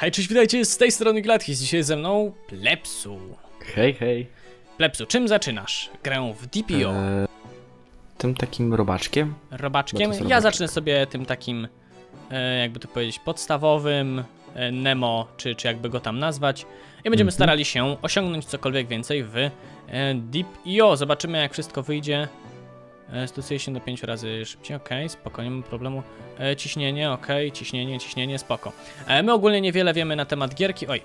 Hej, cześć, witajcie, z tej strony Gladkis, dzisiaj ze mną Plepsu. Hej, hej. Plepsu, czym zaczynasz? Grę w DPO. E, tym takim robaczkiem? Robaczkiem? Ja robaczek. zacznę sobie tym takim, e, jakby to powiedzieć, podstawowym e, Nemo, czy, czy jakby go tam nazwać. I będziemy Mhm. starali się osiągnąć cokolwiek więcej w e, DPO. Zobaczymy jak wszystko wyjdzie. E, Stosuje się do 5 razy szybciej, ok, spoko, nie ma problemu. E, ciśnienie, ok, ciśnienie, ciśnienie, spoko. E, my ogólnie niewiele wiemy na temat gierki, oj.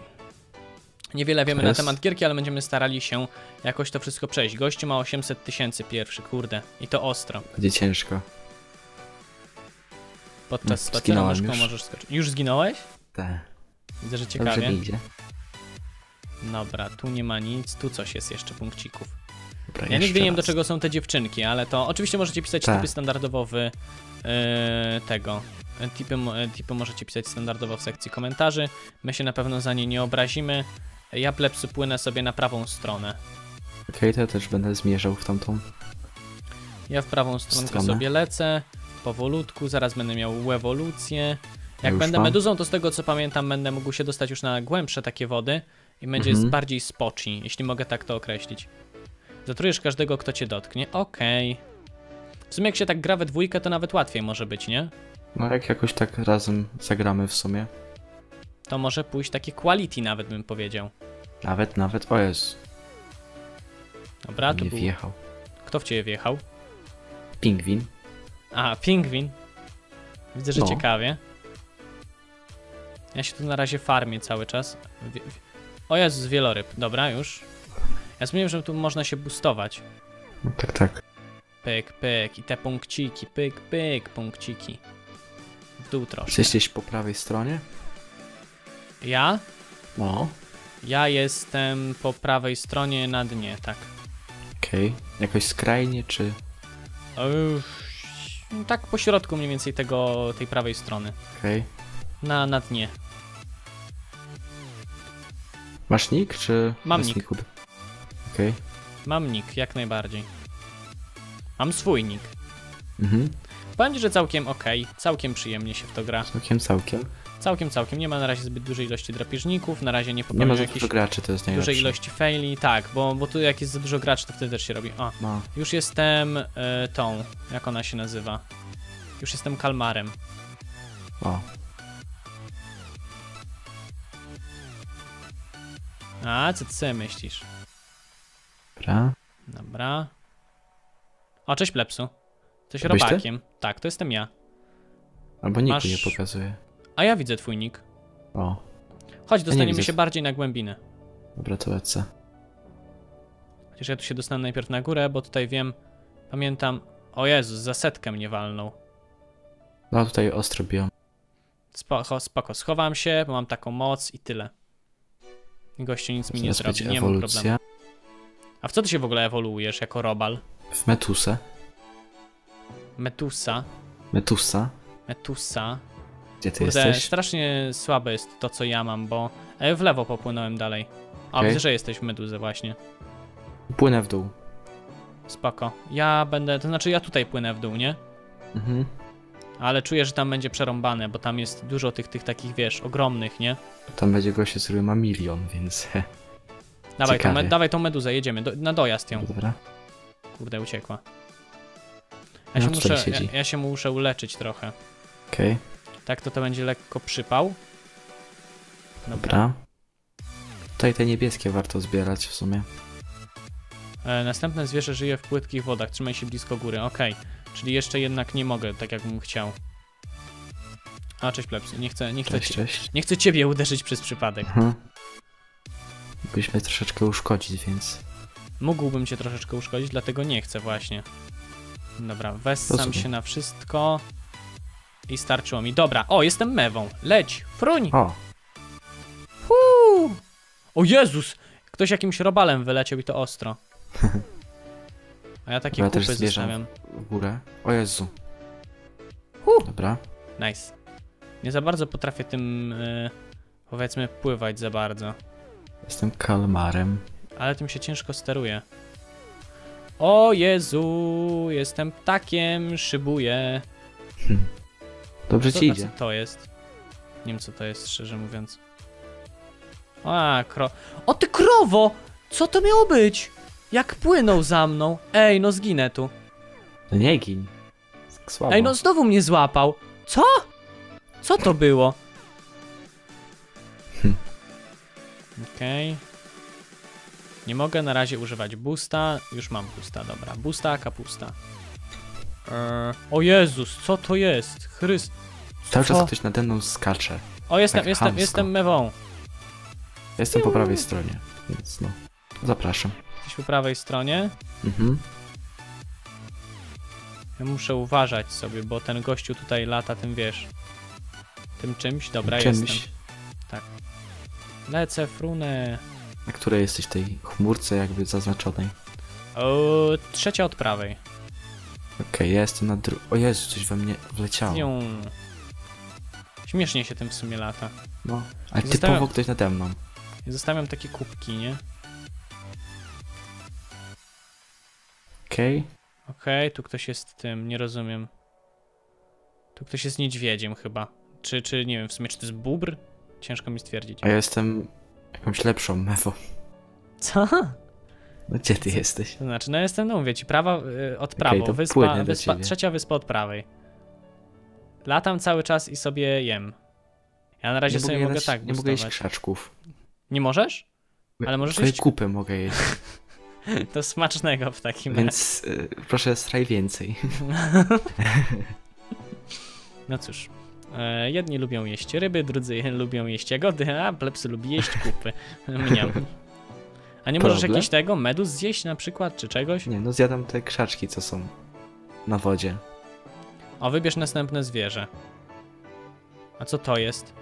Niewiele wiemy na temat gierki, ale będziemy starali się jakoś to wszystko przejść. Gościu ma 800 tysięcy pierwszy, kurde, i to ostro. Będzie ciężko. Podczas No, spaceru myszką już. możesz skoczyć. Już zginąłeś? Te. Widzę, że Dobrze ciekawie. mi idzie. Dobra, tu nie ma nic, tu coś jest jeszcze, punkcików. Dobra, Ja nigdy nie wiem do czego są te dziewczynki, ale to oczywiście możecie pisać Tak. typy standardowo w yy, tego. E, Tipy, mo- e, tipy możecie pisać standardowo w sekcji komentarzy. My się na pewno za nie nie obrazimy. Ja plepsy płynę sobie na prawą stronę. Okej, to ja też będę zmierzał w tamtą. Ja w prawą stronkę Stronę. sobie lecę, powolutku, zaraz będę miał ewolucję. Jak już będę mam. meduzą, to z tego co pamiętam, będę mógł się dostać już na głębsze takie wody i będzie Mhm. bardziej spoci, jeśli mogę tak to określić. Zatrujesz każdego, kto cię dotknie. Okej. W sumie jak się tak gra we dwójkę, to nawet łatwiej może być, nie? No jak jakoś tak razem zagramy w sumie. To może pójść takie quality nawet bym powiedział. Nawet, nawet, o Jezu, Dobra, to nie był... wjechał. Kto w ciebie wjechał? Pingwin. A, pingwin. Widzę, że No. ciekawie. Ja się tu na razie farmię cały czas. O Jezus, wieloryb. Dobra, już. Ja zmieniłem, że tu można się boostować. No, tak, tak. Pyk, pyk. I te punkciki, pyk, pyk, punkciki. W dół troszkę. Jesteś po prawej stronie? Ja? No. Ja jestem po prawej stronie na dnie, tak. Okej. Jakoś skrajnie, czy... Uff, tak po środku mniej więcej tego, tej prawej strony. Okej. Na, na dnie. Masz nick, czy... Mam nick. nicku? Okej. Mam nick, jak najbardziej. Mam swój nick. Mhm. Powiem ci, że całkiem ok, całkiem przyjemnie się w to gra. Całkiem, całkiem. Całkiem, całkiem. Nie ma na razie zbyt dużej ilości drapieżników, na razie nie Nie popełniam ma za jakiejś graczy, to jest najlepsze. dużej ilości faili. Tak, bo, bo tu jak jest za dużo graczy, to wtedy też się robi. O, No. już jestem y, tą, jak ona się nazywa? Już jestem kalmarem. O. A, co ty sobie myślisz? Dobra. Dobra. O, cześć Plepsu. Coś To byś ty? robakiem. Tak, to jestem ja. Albo niku Masz- nie pokazuje. A ja widzę twój nick. O. Chodź, dostaniemy się bardziej na głębinę. Dobra, to lecę. Chociaż ja tu się dostanę najpierw na górę, bo tutaj wiem, pamiętam. O Jezus, za setkę mnie walnął. No tutaj ostro biją. Spoko, spoko, schowam się, bo mam taką moc i tyle. Gościu nic mi nie zrobi, nie ma problemu. A w co ty się w ogóle ewoluujesz jako robal? W Metusę. Metusa, Metusa. Metusa. Gdzie ty Kurde, jesteś? strasznie słabe jest to, co ja mam, bo e, w lewo popłynąłem dalej. O, Okej. widzę, że jesteś w meduzę właśnie. Płynę w dół. Spoko. Ja będę, to znaczy ja tutaj płynę w dół, nie? Mhm. Ale czuję, że tam będzie przerąbane, bo tam jest dużo tych, tych takich, wiesz, ogromnych, nie? Tam będzie goście, który ma milion, więc... Dawaj tą, me, dawaj tą meduzę, jedziemy, do, na dojazd ją. Dobra. Kurde, uciekła. Ja się, No, tutaj muszę, ja, ja się muszę uleczyć trochę. Okej. Tak, to to będzie lekko przypał. Dobra. Dobra. Tutaj te niebieskie warto zbierać w sumie. E, następne zwierzę żyje w płytkich wodach, trzymaj się blisko góry, okej. Czyli jeszcze jednak nie mogę, tak jakbym chciał. A, cześć plepsy, nie chcę, nie chcę, Cześć, ci, cześć. nie chcę ciebie uderzyć przez przypadek. Mhm. Mógłbyś mnie troszeczkę uszkodzić, więc... Mógłbym cię troszeczkę uszkodzić, dlatego nie chcę właśnie. Dobra, wessam Rozumiem. się na wszystko. I starczyło mi. Dobra, o, jestem mewą. Leć, fruń! O! Huu! O Jezus! Ktoś jakimś robalem wyleciał i to ostro. A ja takie też kupy zwierzę. zostawiam. W górę. O Jezu. Huh. Dobra. Nice. Nie za bardzo potrafię tym, y, powiedzmy, pływać za bardzo. Jestem kalmarem. Ale tym się ciężko steruje. O Jezu, jestem ptakiem, szybuję. Dobrze Co, ci idzie. co to jest? Nie wiem co to jest, szczerze mówiąc. A, kro... O ty krowo! Co to miało być? Jak płynął za mną? Ej, no zginę tu. No nie gin. Słabo. Ej, no znowu mnie złapał. Co? Co to było? Okej. Nie mogę na razie używać boosta. Już mam boosta, dobra. Boosta, kapusta. Eee, o Jezus, co to jest? Chryst... Cały czas ktoś nade mną skacze. O, jestem, tak jestem, jestem mewą. Jestem po prawej stronie, więc no. Zapraszam. Jesteś po prawej stronie. Mhm. Ja muszę uważać sobie, bo ten gościu tutaj lata tym, wiesz... Tym czymś. Dobra, Czymś. jestem. Lecę, frunę. Na której jesteś tej chmurce jakby zaznaczonej. O, trzecia od prawej. Okej, ja jestem na dru... O Jezu, coś we mnie wleciało. Nią. Śmiesznie się tym w sumie lata. No. Ale Zostawiam- typowo ktoś nade mną. I zostawiam takie kubki, nie? Okej. Okej, tu ktoś jest tym, nie rozumiem. Tu ktoś jest niedźwiedziem chyba. Czy, czy nie wiem, w sumie czy to jest bubr? Ciężko mi stwierdzić. A ja jestem jakąś lepszą mewą. Co? No gdzie ty jesteś? To znaczy, no jestem, no mówię ci, prawa y, od prawo. to wyspa, wyspa, trzecia wyspa od prawej. Latam cały czas i sobie jem. Ja na razie sobie mogę jeść, tak Nie mogę jeść krzaczków. Nie możesz? Ale możesz Twoje jeść- kupy mogę jeść. To smacznego w takim razie. więc y, proszę straj więcej. No cóż. E, jedni lubią jeść ryby, drudzy lubią jeść jagody, a plebsy lubi jeść kupy. Mniam. A nie możesz jakiegoś tego medus zjeść na przykład, czy czegoś? Nie, no zjadam te krzaczki, co są na wodzie. O, wybierz następne zwierzę. A co to jest?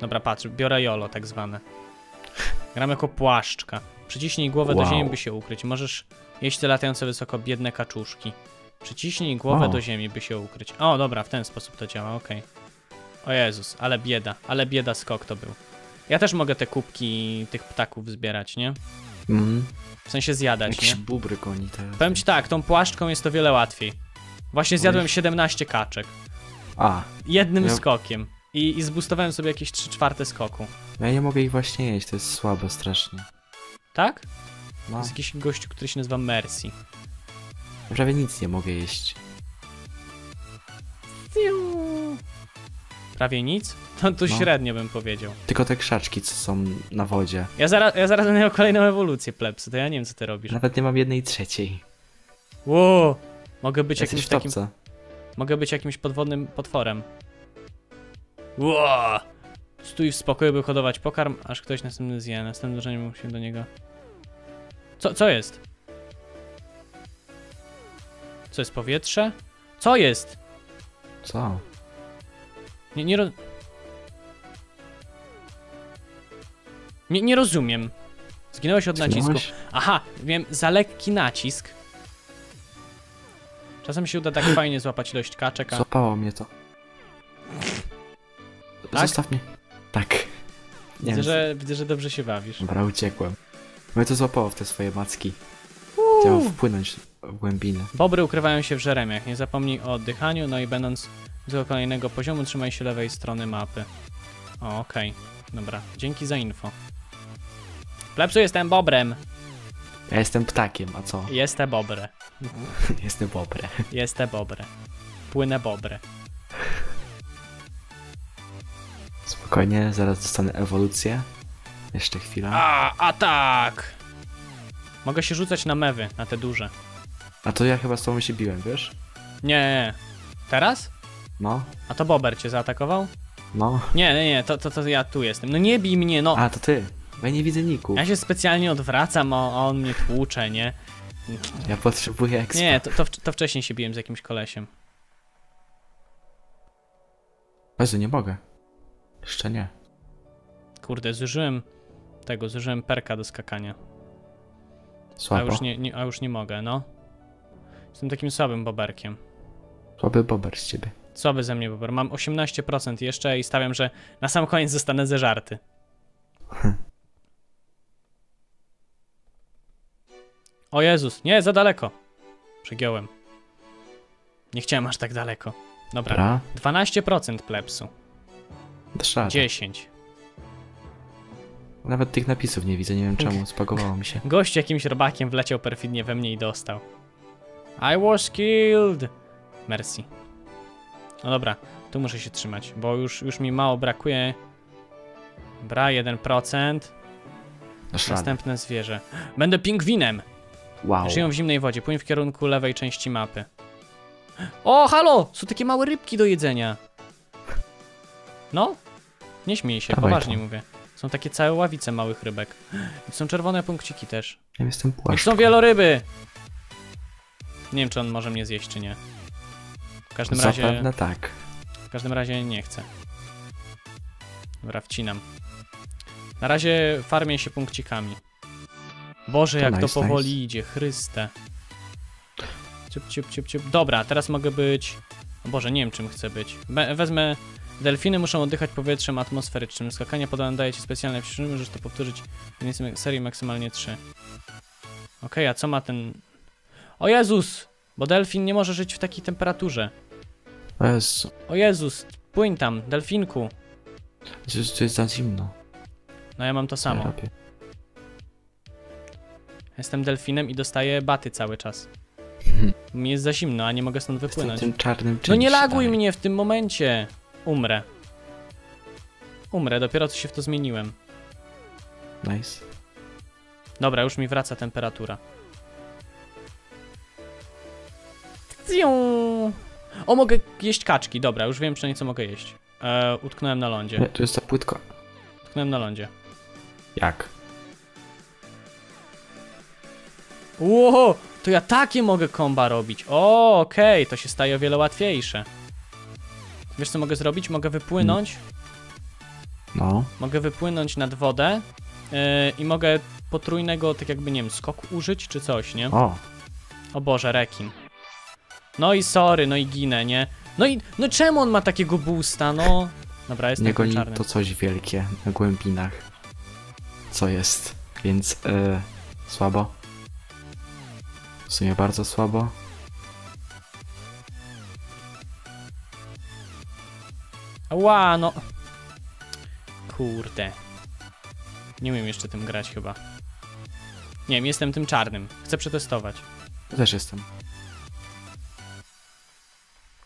Dobra, patrz, biorę jolo tak zwane. Gram jako płaszczka. Przyciśnij głowę do Wow. ziemi, by się ukryć. Możesz jeść te latające wysoko biedne kaczuszki. Przyciśnij głowę O. do ziemi, by się ukryć. O, dobra, w ten sposób to działa, okej. O Jezus, ale bieda, ale bieda skok to był. Ja też mogę te kubki tych ptaków zbierać, nie? Mm. W sensie zjadać, Jakiś nie? bubry goni teraz. Powiem ci tak, tą płaszczką jest to wiele łatwiej. Właśnie zjadłem 17 kaczek. A, Jednym Ja- skokiem. I, I zbustowałem sobie jakieś 3 czwarte skoku. ja nie mogę ich właśnie jeść, to jest słabe strasznie. Tak? No, Jest jakiś gościu, który się nazywa Mercy. prawie nic nie mogę jeść. Prawie nic? To, to No. średnio bym powiedział. Tylko te krzaczki, co są na wodzie. Ja zaraz, ja zaraz będę miał kolejną ewolucję plepsy, to ja nie wiem co ty robisz. Nawet nie mam jednej trzeciej. Wow! Mogę być jakimś takim. Mogę być jakimś podwodnym potworem. Wow! Stój w spokoju, by hodować pokarm, aż ktoś następny zje. Następne dążenie musi do niego. Co, co jest? Co jest powietrze? Co jest? Co? Nie, nie, ro... nie, nie rozumiem. Zginąłeś od nacisku. Aha, wiem, za lekki nacisk. Czasem się uda tak fajnie złapać ilość kaczek, a... Złapało mnie to. Tak? Zostaw mnie. Tak. Nie Widzę, wiem, że, widzę, że dobrze się bawisz. Dobra, uciekłem. Mnie to złapało w te swoje macki. Chciałem wpłynąć w głębinę. Bobry ukrywają się w żeremiach. Nie zapomnij o oddychaniu, no i będąc do kolejnego poziomu, trzymaj się lewej strony mapy. O, okej. Dobra, dzięki za info. Plepsu, jestem bobrem. Ja jestem ptakiem, a co? Jestem bobre. Jestem bobre. Jestem bobre. Płynę bobre. Spokojnie, zaraz dostanę ewolucję. Jeszcze chwila. A, atak! Mogę się rzucać na mewy, na te duże. A to ja chyba z tobą się biłem, wiesz? Nie, nie. Teraz? No, A to Bober cię zaatakował? no. Nie, nie, nie, to, to, to ja tu jestem. No nie bij mnie, no. A, to ty. Bo ja nie widzę niku. Ja się specjalnie odwracam, a a on mnie tłucze, nie? Ja potrzebuję ekspa. Nie, to, to, to wcześniej się biłem z jakimś kolesiem. Jezu, nie mogę. Jeszcze nie. Kurde, zużyłem tego, zużyłem perka do skakania. A Słabo. już nie, nie, a już nie mogę, no. Jestem takim słabym boberkiem. Słaby bober z ciebie. Słaby ze mnie bober. Mam 18% jeszcze i stawiam, że na sam koniec zostanę ze żarty. O Jezus, nie, za daleko. Przegiąłem. Nie chciałem aż tak daleko. Dobra, Dobra. 12% plepsu. Radę. 10. O Nawet tych napisów nie widzę, nie wiem czemu, spagowało mi się. Gość jakimś robakiem wleciał perfidnie we mnie i dostał. I was killed! Mercy. No dobra, tu muszę się trzymać, bo już, już mi mało brakuje. Bra, 1%. Dasz radę. Następne zwierzę. Będę pingwinem! Wow. Żyją w zimnej wodzie. Płyń w kierunku lewej części mapy. O, halo! Są takie małe rybki do jedzenia. No? Nie śmiej się, Dawaj poważnie tam. mówię. Są takie całe ławice małych rybek. I są czerwone punkciki też. Ja jestem I płaszcz. są wieloryby! Nie wiem, czy on może mnie zjeść, czy nie. W każdym razie, Zapewne tak. w każdym razie nie chcę. Dobra, wcinam. Na razie farmię się punkcikami. Boże, To jak to nice, powoli nice. idzie, Chryste. Ciup, ciup, ciup, ciup. Dobra, teraz mogę być... O Boże, nie wiem czym chcę być. Be wezmę... Delfiny muszą oddychać powietrzem atmosferycznym. Skakanie podane daje ci specjalne przyczyny, możesz to powtórzyć w serii maksymalnie 3. Okej, a co ma ten... O Jezus! Bo delfin nie może żyć w takiej temperaturze. O Jezu, O Jezus, płyń tam, delfinku. jest, to jest za zimno. No ja mam to ja samo. robię? Jestem delfinem i dostaję baty cały czas. Mi jest za zimno, a nie mogę stąd Jestem wypłynąć. tym czarnym czymś. No nie laguj mnie w tym momencie! Umrę. Umrę, dopiero co się w to zmieniłem. Nice. Dobra, już mi wraca temperatura. Ziu. O, mogę jeść kaczki. Dobra, już wiem przynajmniej co mogę jeść. E, utknąłem na lądzie. Nie, to jest za płytko. Utknąłem na lądzie. Jak? Ło, to ja takie mogę komba robić. O, okej, to się staje o wiele łatwiejsze. Wiesz co mogę zrobić? Mogę wypłynąć, No. mogę wypłynąć nad wodę yy, i mogę potrójnego, tak jakby, nie wiem, skoku użyć czy coś, nie? O, O Boże, rekin. No i sorry, no i ginę, nie? No i, no czemu on ma takiego boosta, no? Dobra, jestem nie goni czarnym. to coś wielkie na głębinach. Co jest? Więc e, słabo. W sumie bardzo słabo. Ła, no. Kurde. Nie umiem jeszcze tym grać chyba. Nie wiem, jestem tym czarnym. Chcę przetestować. Ja też jestem.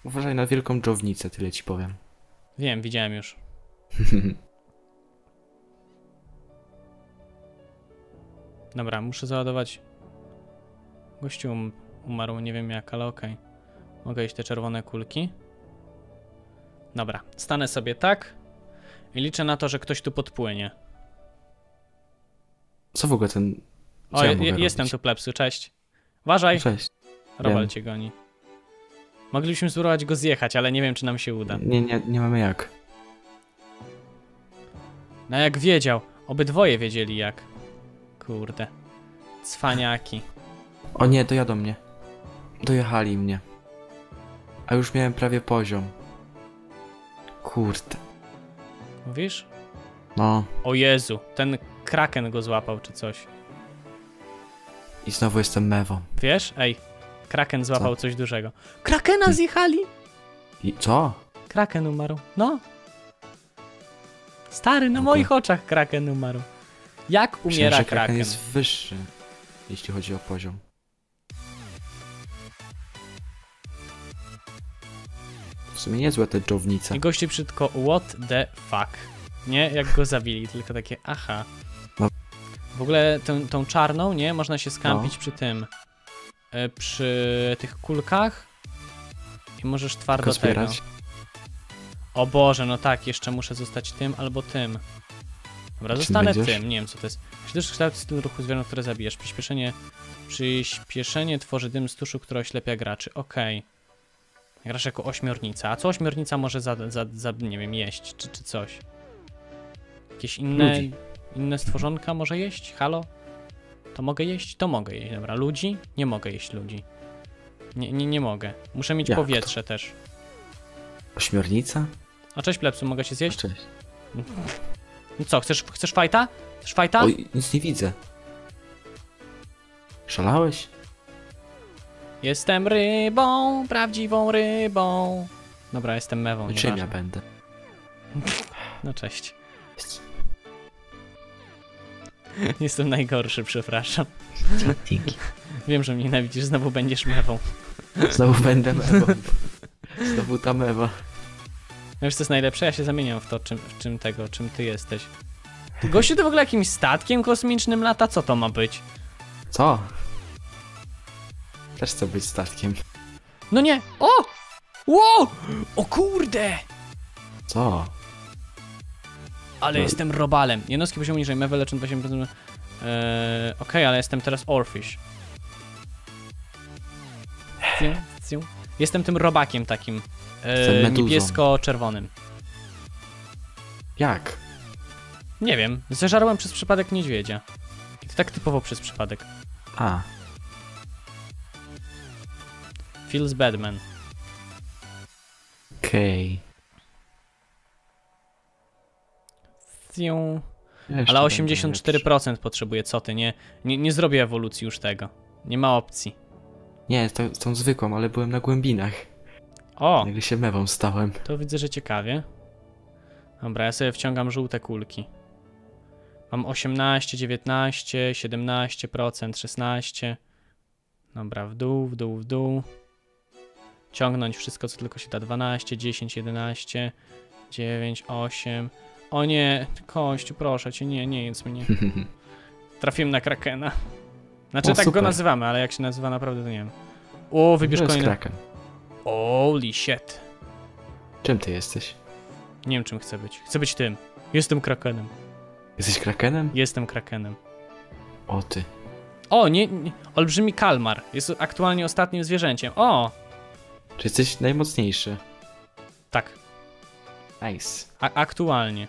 Uważaj na wielką dżownicę, tyle ci powiem. Wiem, widziałem już. Dobra, muszę załadować. Gościu um umarł, nie wiem jak, ale okej. Mogę iść te czerwone kulki. Dobra, stanę sobie tak i liczę na to, że ktoś tu podpłynie. Co w ogóle ten... Co O, ja je, jestem robić? tu, Plepsu, cześć. Uważaj, Cześć. Robal cię goni. Moglibyśmy spróbować go zjechać, ale nie wiem, czy nam się uda. Nie, nie, nie mamy jak. No jak wiedział, obydwoje wiedzieli jak. Kurde. Cwaniaki. O nie, dojadą mnie. Dojechali mnie. A już miałem prawie poziom. Kurde. Mówisz? No. O Jezu, ten kraken go złapał czy coś. I znowu jestem mewą. Wiesz? Ej, kraken złapał coś dużego. Krakena zjechali! I co? Kraken umarł. No. Stary, na Okej. moich oczach kraken umarł. Jak Myślałem, umiera że kraken? jest wyższy, jeśli chodzi o poziom. W sumie niezłe te dżownice. I goście brzydko, what the fuck. Nie, jak go zabili, tylko takie, aha. No. W ogóle tą, tą czarną, nie, można się skampić No. przy tym, przy tych kulkach i możesz twardo Tylko tego. O Boże, no tak, jeszcze muszę zostać tym albo tym. Dobra, Czym zostanę będziesz? tym, nie wiem co to jest. Śledzisz kształt stylu ruchu zwierząt, które zabijesz. Przyspieszenie, przyspieszenie tworzy dym z tuszu, który oślepia graczy. Okej. Grasz jako ośmiornica. A co ośmiornica może za, za, za nie wiem, jeść, czy, czy coś? Jakieś inne, Ludzi. inne stworzonka może jeść? Halo? To mogę jeść? To mogę jeść, dobra. Ludzi? Nie mogę jeść ludzi. Nie, nie, nie mogę. Muszę mieć Jak to? powietrze też. Ośmiornica? A cześć plepsu, mogę się zjeść? Cześć. No co, chcesz, chcesz fajta? Chcesz fajta? Oj, nic nie widzę. Szalałeś? Jestem rybą, prawdziwą rybą. Dobra, jestem mewą, Czym ja będę? No cześć. Jestem najgorszy, przepraszam. Dzięki. Wiem, że mnie nienawidzisz, znowu będziesz mewą. Znowu będę mewą. Znowu ta mewa. Wiesz co jest najlepsze? Ja się zamieniam w to, czym, w czym tego, czym ty jesteś. Gościu to w ogóle jakimś statkiem kosmicznym lata? Co to ma być? Co? Też chcę być statkiem. No nie! O! Wow! O kurde! Co? Ale No. jestem robalem. Jednostki poziomu niżej, mewe leczą 28%. Eee, Okej, ale jestem teraz Orfish. Ciu, ciu. Jestem tym robakiem takim. E, meduzą. niebiesko-czerwonym. Jak? Nie wiem, zeżarłem przez przypadek niedźwiedzia. I to tak typowo przez przypadek. A, Feels Badman. okej. Ciu. Jeszcze Ale będę 84% potrzebuje, co ty, nie, nie, nie zrobię ewolucji już tego. Nie ma opcji. Nie, to, tą zwykłą, ale byłem na głębinach. O, Nagle się mewą stałem. to widzę, że ciekawie. Dobra, ja sobie wciągam żółte kulki. Mam 18, 19, 17%, 16. Dobra, w dół, w dół, w dół. Ciągnąć wszystko, co tylko się da. 12, 10, 11, 9, 8. O nie, kościu, proszę cię, nie, nie jedz mnie. Trafiłem na Krakena. Znaczy O, tak go super. nazywamy, ale jak się nazywa naprawdę to nie wiem. O, wybierz To jest kolejny. kraken. Holy shit. Czym ty jesteś? Nie wiem czym chcę być. Chcę być tym. Jestem Krakenem. Jesteś krakenem? Jestem Krakenem. O ty. O, nie, nie. Olbrzymi kalmar. Jest aktualnie ostatnim zwierzęciem. O! Czy jesteś najmocniejszy? Tak. Nice. A aktualnie.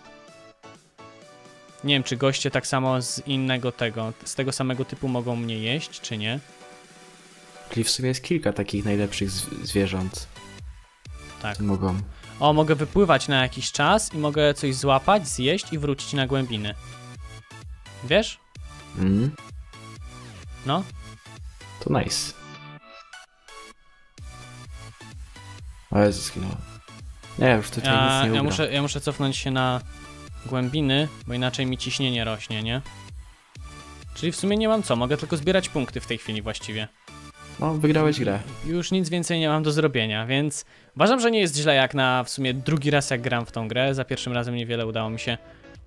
Nie wiem, czy goście tak samo z innego tego, z tego samego typu mogą mnie jeść, czy nie. Czyli w sumie jest kilka takich najlepszych zwierząt. Tak. Mogą. O, mogę wypływać na jakiś czas i mogę coś złapać, zjeść i wrócić na głębiny. Wiesz? Mm, No. to nice. O Jezu, zginąłem. Nie, już tutaj Ja, nic nie ja, ugra. muszę, ja muszę cofnąć się na głębiny, bo inaczej mi ciśnienie rośnie, nie? Czyli w sumie nie mam co, mogę tylko zbierać punkty w tej chwili właściwie. No, wygrałeś grę. Już nic więcej nie mam do zrobienia, więc uważam, że nie jest źle jak na w sumie drugi raz jak gram w tą grę. Za pierwszym razem niewiele udało mi się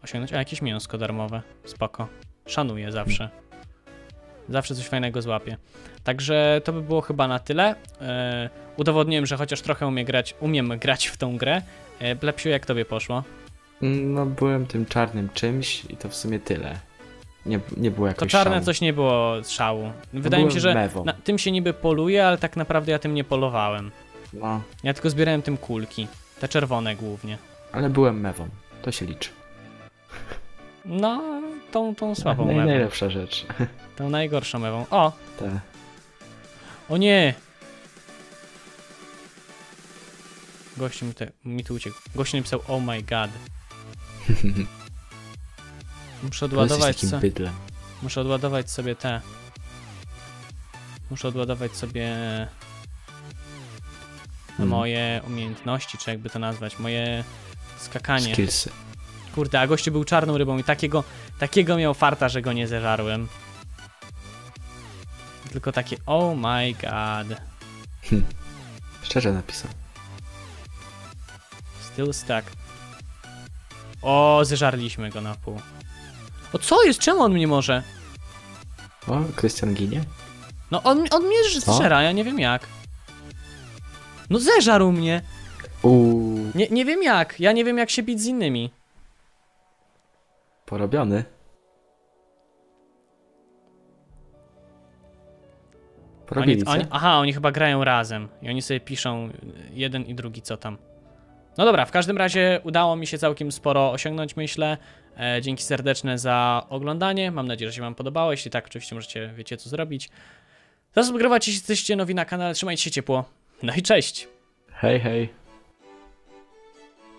osiągnąć. A jakieś mięsko darmowe, spoko. Szanuję zawsze. Zawsze coś fajnego złapię. Także to by było chyba na tyle. E, udowodniłem, że chociaż trochę umiem grać, umiem grać w tą grę. E, Plepsiu, jak tobie poszło? No, byłem tym czarnym czymś i to w sumie tyle. Nie, nie było To jakoś czarne szału. coś nie było szału. Wydaje mi się, że na, tym się niby poluje, ale tak naprawdę ja tym nie polowałem. No, Ja tylko zbierałem tym kulki. Te czerwone głównie. ale byłem mewą. To się liczy. No, tą, tą słabą Naj, mewą. najlepsza rzecz. Tą najgorszą mewą. O! Te. O nie! Gościu mi, te, mi tu uciekł. Gościu napisał oh my god. Muszę odładować, takim so, bydlem. muszę odładować sobie te. Muszę odładować sobie Hmm. moje umiejętności, czy jakby to nazwać, moje skakanie. Skillsy. Kurde, a gościu był czarną rybą i takiego, takiego miał farta, że go nie zeżarłem. Tylko takie, oh my god. Szczerze napisał. Still stuck. O, zeżarliśmy go na pół. O, co jest? Czemu on mnie może? O, Krystian ginie? No, on, on mnie Co? zżera, ja nie wiem jak. No, zeżarł mnie. Uuu, Nie, nie wiem jak. Ja nie wiem jak się bić z innymi. porobiony. Porobili Oni, cię? oni, aha, oni chyba grają razem i oni sobie piszą jeden i drugi co tam. No dobra, w każdym razie udało mi się całkiem sporo osiągnąć, myślę. E, dzięki serdeczne za oglądanie. Mam nadzieję, że się Wam podobało. Jeśli tak, oczywiście możecie, wiecie co zrobić. Zasubskrybować, jeśli jesteście nowi na kanale. Trzymajcie się ciepło. No i cześć! Hej, hej.